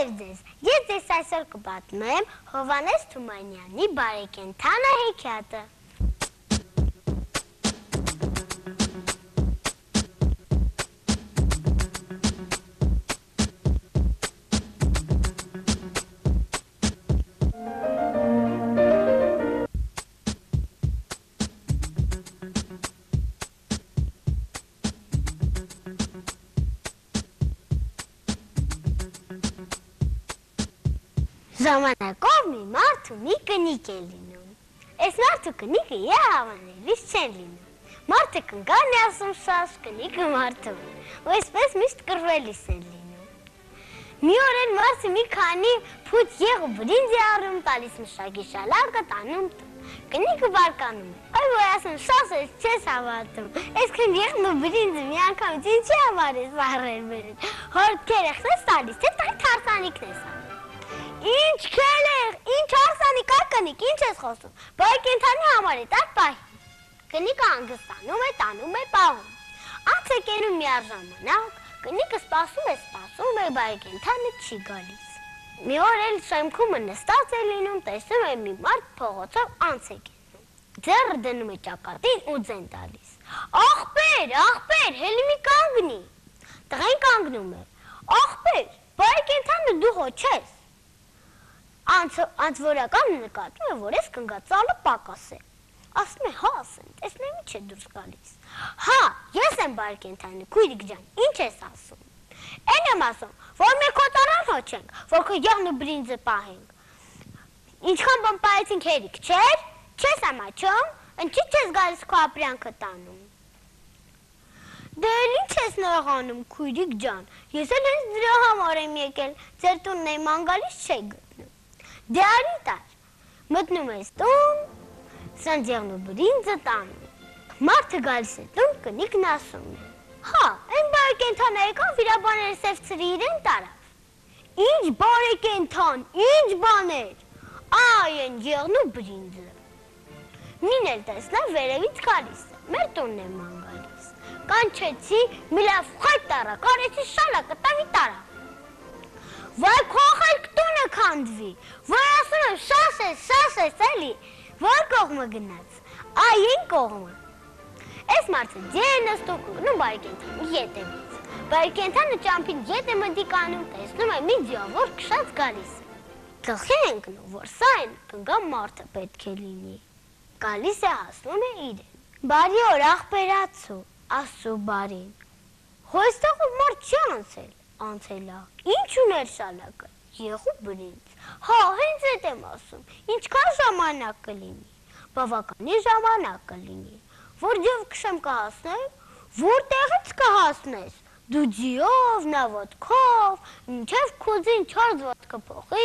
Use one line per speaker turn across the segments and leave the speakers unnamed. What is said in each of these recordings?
Ձեր ձեզ, ես ձեզ այսօր կպատմեմ Հովանես Թումանյանի բարեկենթանը հեքիաթը։ Ժամանակով մի մարդ ունի կնիկ է լինում։ Այս մարդու կնիկը իր հավանելիս չեն լինում։ Մարդը կնկան է ասում շաշ, կնիկը մարդու։ Ու այսպես միշտ կրվելիս են լինում։ Մի օր են մարդը մի քանի փուտ եղ ու բրինձ է առում, տալիս մշակի շալակը տանում Կնիկը բարկանում է։ Այ որ ասում շաշ ես չես հավատում։ Այսքան եղն ու բրինձը մի անգամ ինչի համար ես առել բերել։ Հորքեր եղնես տալիս, թե թարսանիքն ես անում։ Ինչ քելեր, ինչ արսանիկ ակնիկ, ինչ ես խոսում։ Բայ կենթանի համար է տակ բայ։ Կնիկը անգստանում է, տանում է, պահում։ Անց է կենում միաժամանակ, կնիկը սպասում է, սպասում է, բայ կենթանը չի գալիս։ Մի օր էլ շեմքումը նստած է լինում, տեսնում է մի մարդ փողոցով անց է կենում։ Ձեռը դնում է ճակատին ու ձեն տալիս։ Ախպեր, ախպեր, հելի մի կանգնի։ Տղեն կանգնում է։ Ախպեր, բայ կենթանը դու հո չես անցվորականը նկատում է, որ ես կնգածալը պակաս է։ Ասում է, հա, ասեմ, տեսնեմ ինչ է դուրս գալիս։ Հա, ես եմ բարկենթանի, քույրիկ ջան, ինչ ես ասում։ Էն եմ ասում, որ մենք կոտարան հոչենք, որ քո յաղն ու բրինձը պահենք։ Ինչքան բան պահեցինք հերիք, չէր։ Չես ամաչում, ինչի չես գալիս քո ապրանքը տանում։ Դե ինչ ես նեղանում, քույրիկ ջան։ Ես էլ հենց դրա համար եմ եկել։ Ձեր տունն անգալիս չէ գտնում։ Դե արի տար։ Մտնում ես տուն, սանջեղն ու բրինձը տանում։ Մարդը գալիս է տուն, կնիկն ասում է. Հա, այն բարեկենթանը եկավ վիրաբաները սևցրի իրեն տարավ։ Ինչ բարեկենթան, ինչ բաներ։ Այ են եղն ու բրինձը։ Մին էլ տեսնա վերևից գալիս է։ Մեր տունն է ման գալիս։ Կանչեցի, մի լավ խայտ տարա, կարեցի շալակը տանի տարա։ Վայ քոխայք քանդվի։ Որ ասում եմ շաշ է, շաշ է, էլի։ Որ կողմը գնաց։ Այ այն կողմը։ Այս մարդը ջենը ստուկում, նու բայկենթան, ետևից։ Բայկենթանը ճամփին ետը մտիկանում, տեսնում է մի ձիավոր քշած գալիս։ Գլխի ընկնում, որ սա այն կգա մարդը պետք է լինի։ Գալիս է հասնում է իրեն։ Բարի օր աղբերացու, ասու բարին։ Հոստեղ մարդ չի անցել անցելա։ Ինչ ուներ շալակը։ Եղու բրինձ։ Հա, հենց այդ եմ ասում։ Ինչքան ժամանակ կլինի։ Բավականի ժամանակ կլինի։ Որ ջով քշեմ կհասնեմ, որտեղից կհասնես։ Դու ջիով, նա ոտքով, ինչև քուզին 4 ոտքը փոխի,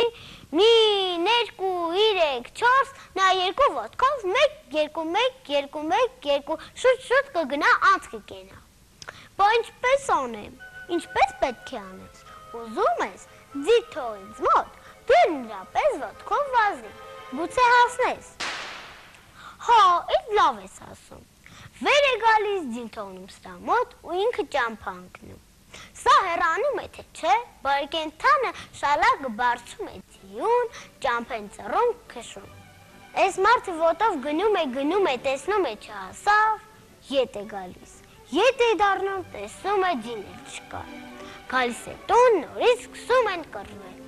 մի, 2, 3, 4, նա երկու ոտքով 1, 2, 1, 2, 1, 2, շուտ-շուտ կգնա անց կկենա։ Բա ինչպես անեմ։ Ինչպես պետք է անես։ Ուզում ես ձիթո ինձ մոտ, դու նրա պես ոտքով վազի, գուցե հասնես։ Հա, այդ լավ ես ասում։ Վեր է գալիս ձինթոնում սրա մոտ ու ինքը ճամփա ընկնում։ Սա հեռանում է թե չէ, բարկենթանը շալակը բարձում է ձիուն, ճամփեն ծռում քշում։ Այս մարդը ոտով գնում է, գնում է, տեսնում է չհասավ, ետ է գալիս։ Ետ է դառնում, տեսնում է ջինել չկա։ Գալիս տուն, նորից սկսում են կռվել։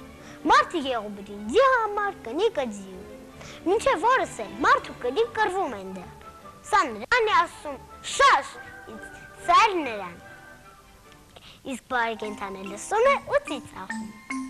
Մարդը եղու բրինձի համար կնիկը ձիու։ Մինչև որս է, մարդու կնիկ կռվում են դեռ։ Սա նրան է ասում, շաշ, սա էլ նրան։ Իսկ բարեկենթանը լսում է ու ծիծաղում։